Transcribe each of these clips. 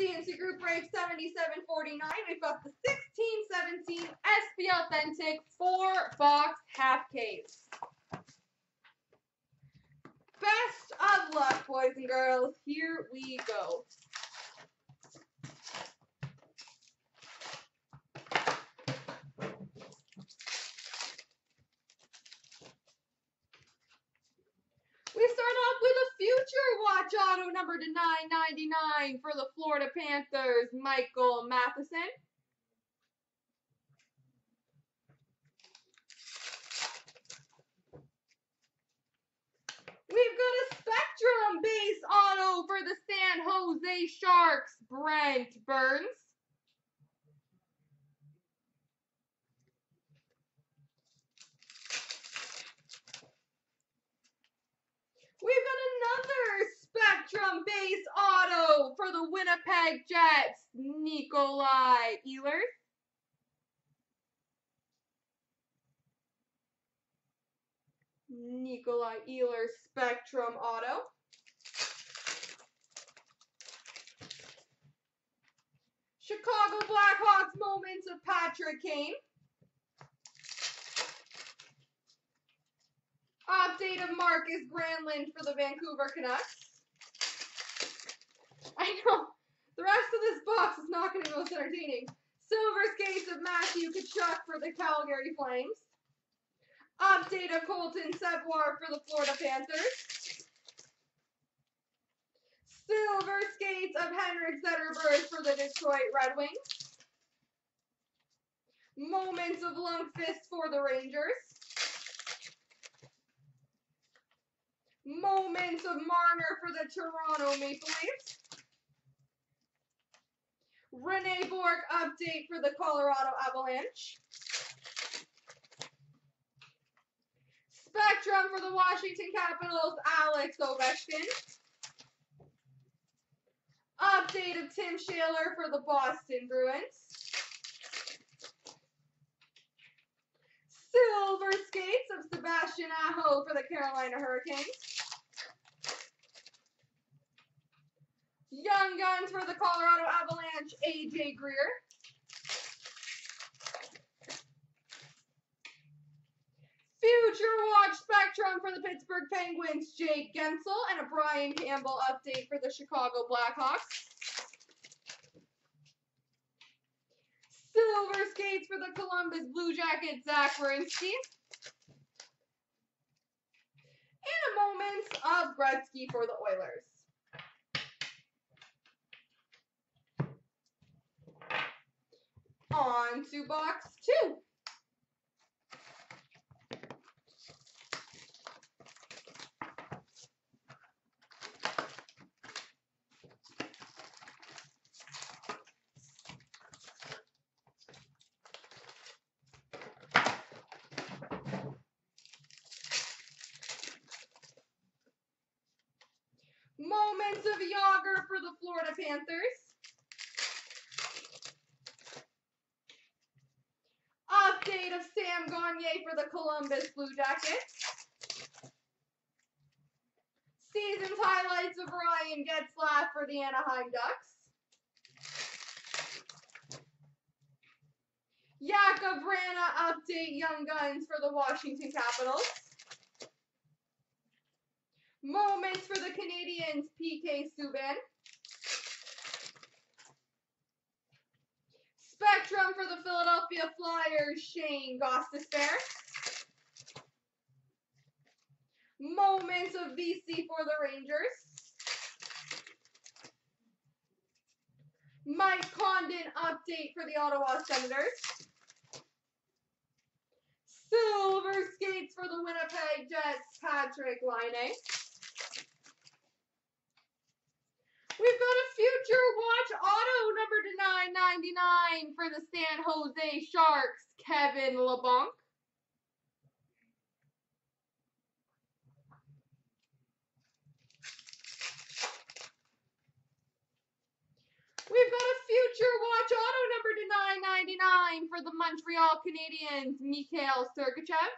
CNC Group Break 7749. We've got the 1617 SP Authentic 4 box half case. Best of luck, boys and girls. Here we go. We start off with a future watch auto number to 999 for the Florida Panthers, Michael Matheson. We've got a Spectrum base auto for the San Jose Sharks, Brent Burns. We've got another Spectrum base auto for the Winnipeg Jets, Nikolai Ehlers. Nikolai Ehlers Spectrum auto. Chicago Blackhawks moments of Patrick Kane. Update of Markus Granlund for the Vancouver Canucks. I know. The rest of this box is not going to be most entertaining. Silver skates of Matthew Tkachuk for the Calgary Flames. Update of Colton Sceviour for the Florida Panthers. Silver skates of Henrik Zetterberg for the Detroit Red Wings. Moments of Lundqvist for the Rangers. Moments of Marner for the Toronto Maple Leafs. Rene Bourque update for the Colorado Avalanche. Spectrum for the Washington Capitals, Alex Ovechkin. Update of Tim Schaller for the Boston Bruins. Silver skates of Sebastian Aho for the Carolina Hurricanes. Young Guns for the Colorado Avalanche, AJ Greer. Future Watch Spectrum for the Pittsburgh Penguins, Jake Guentzel, and a Brian Campbell update for the Chicago Blackhawks. Silver Skates for the Columbus Blue Jackets, Zach Werenski. And a moment of Gretzky for the Oilers. On to box two. Moments of Jagr for the Florida Panthers. Update of Sam For the Columbus Blue Jackets. Season's highlights of Ryan Getzlaf for the Anaheim Ducks. Jakub Vrana update Young Guns for the Washington Capitals. Moments for the Canadiens, PK Subban. Spectrum for the Philadelphia Flyers, Shane Gostisbehere. Moments of Vesey for the Rangers. Mike Condon update for the Ottawa Senators. Silver skates for the Winnipeg Jets, Patrick Laine. We've got a future watch auto number to 999 for the San Jose Sharks, Kevin Labanc. We've got a future watch auto number to 999 for the Montreal Canadiens, Mikhail Sergachev.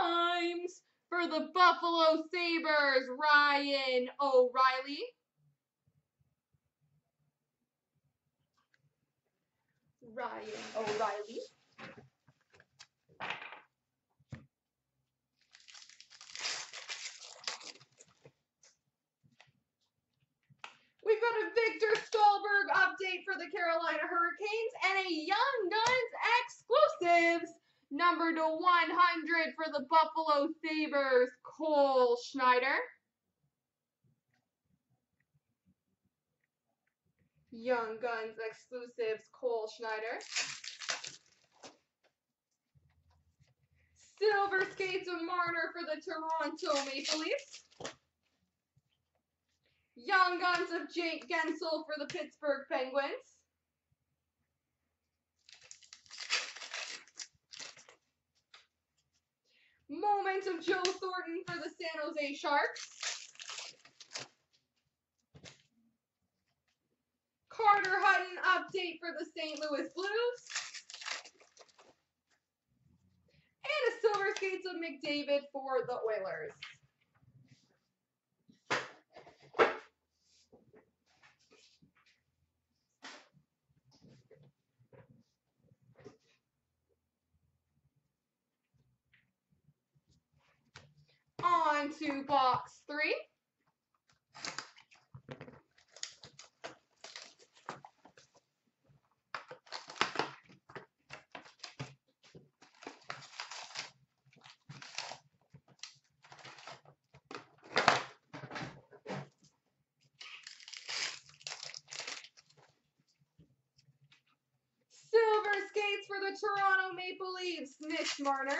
times for the Buffalo Sabres, Ryan O'Reilly. Ryan O'Reilly. To 100 for the Buffalo Sabres, Cole Schneider. Young Guns exclusives, Cole Schneider. Silver Skates of Marner for the Toronto Maple Leafs. Young Guns of Jake Guentzel for the Pittsburgh Penguins. Moments of Joe Thornton for the San Jose Sharks. Carter Hutton update for the St. Louis Blues. And a Silver Skates of McDavid for the Oilers. On to box three. Silver skates for the Toronto Maple Leafs, Mitch Marner.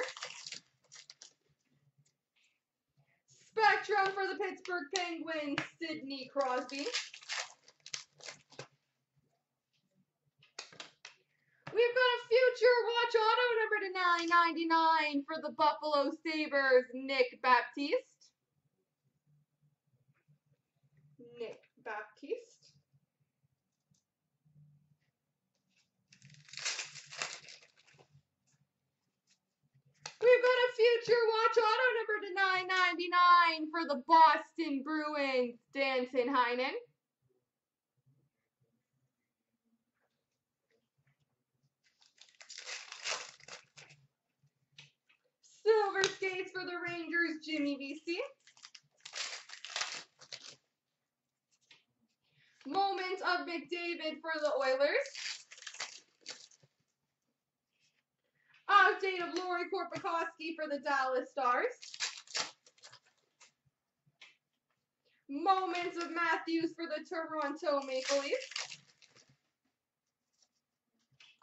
Spectrum for the Pittsburgh Penguins, Sidney Crosby. We've got a future watch auto number to 999 for the Buffalo Sabres, Nick Baptiste. Nick Baptiste. We've got a future watch auto number to 999 for the Boston Bruins, Danton Heinen. Silver skates for the Rangers, Jimmy Vesey. Moment of McDavid for the Oilers. Update of Lauri Korpikoski for the Dallas Stars. Moments of Matthews for the Toronto Maple Leafs.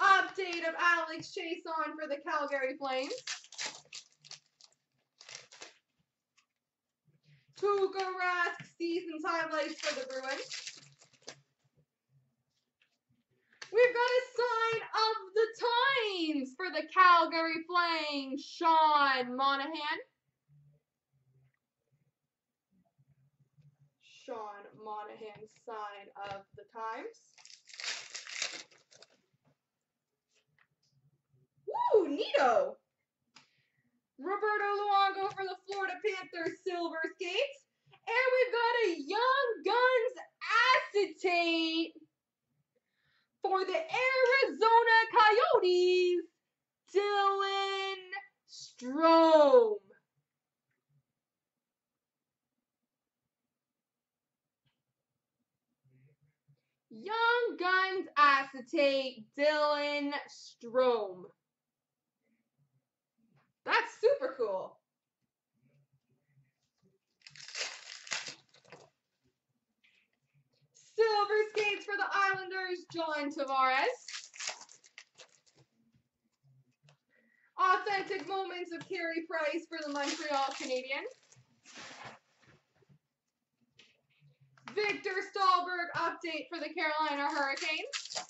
Update of Alex Chiasson for the Calgary Flames. Tuukka Rask season's highlights for the Bruins. We've got a sign of the times for the Calgary Flames, Sean Monahan. Sean Monahan sign of the times. Woo, neato! Roberto Luongo for the Florida Panthers Silver Skates. And we've got a Young Guns acetate for the Arizona Coyotes, Dylan Strome. Young Guns acetate, Dylan Strome. That's super cool. Silver skates for the Islanders, John Tavares. Authentic moments of Carey Price for the Montreal Canadiens. Viktor Stalberg update for the Carolina Hurricanes.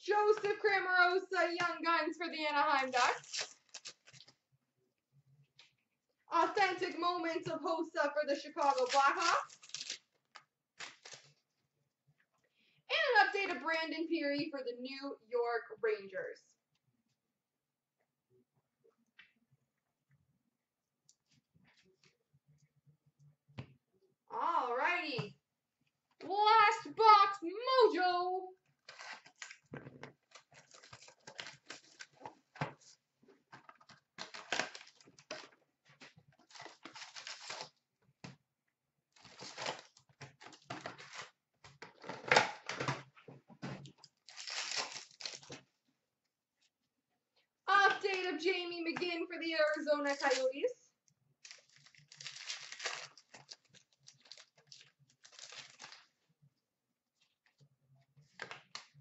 Joseph Cramarossa, Young Guns for the Anaheim Ducks. Authentic moments of Hossa for the Chicago Blackhawks. Brandon Pirri for the New York Rangers. All righty, Last box mojo. The Arizona Coyotes.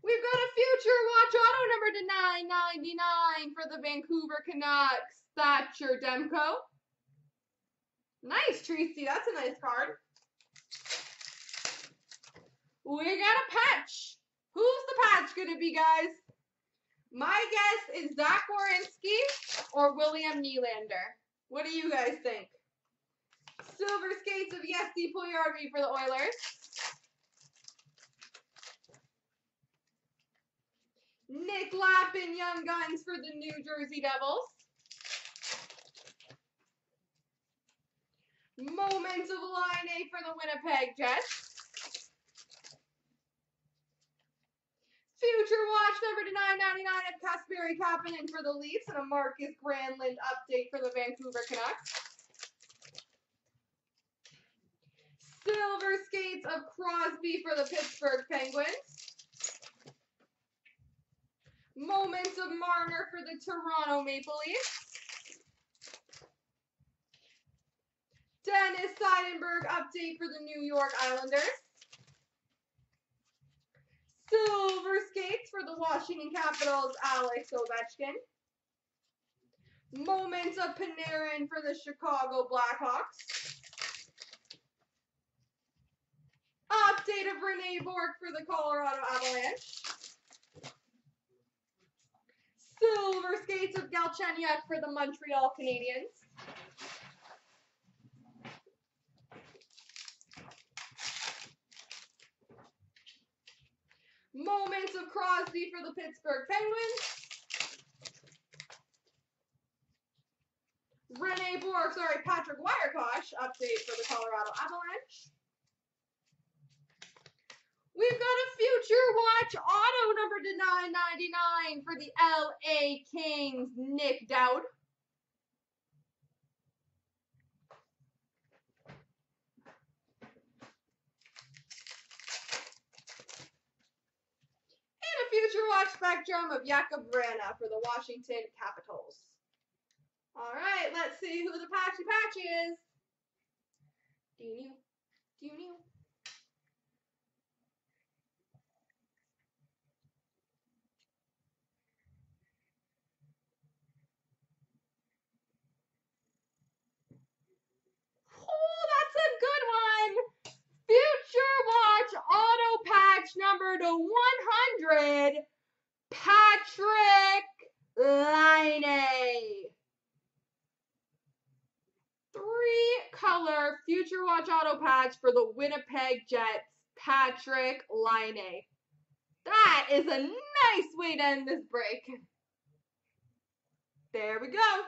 We've got a future watch auto number to 999 for the Vancouver Canucks, Thatcher Demko. Nice, Tracy. That's a nice card. We got a patch. Who's the patch going to be, guys? My guess is Zach Werenski or William Nylander. What do you guys think? Silver Skates of Jesse Puljujarvi for the Oilers. Nick Lappin, Young Guns for the New Jersey Devils. Moments of Laine for the Winnipeg Jets. Future Watch number to 999 of Kasperi Kapanen for the Leafs and a Markus Granlund update for the Vancouver Canucks. Silver Skates of Crosby for the Pittsburgh Penguins. Moments of Marner for the Toronto Maple Leafs. Dennis Seidenberg update for the New York Islanders. Silver Skates for the Washington Capitals, Alex Ovechkin. Moments of Panarin for the Chicago Blackhawks. Update of Rene Bourque for the Colorado Avalanche. Silver Skates of Galchenyuk for the Montreal Canadiens. Moments of Crosby for the Pittsburgh Penguins. Rene Bourque, sorry, Patrick Wiercioch update for the Colorado Avalanche. We've got a Future Watch auto number to 999 for the LA Kings, Nic Dowd. And a Future Watch Spectrum of Jakub Vrana for the Washington Capitals. All right, let's see who the Patchy Patch is. Do you know? Do you know? Oh, that's a good one! Future watch auto patch number to one. 100. Patrick Laine. Three color Future Watch Auto Patch for the Winnipeg Jets. Patrick Laine. That is a nice way to end this break. There we go.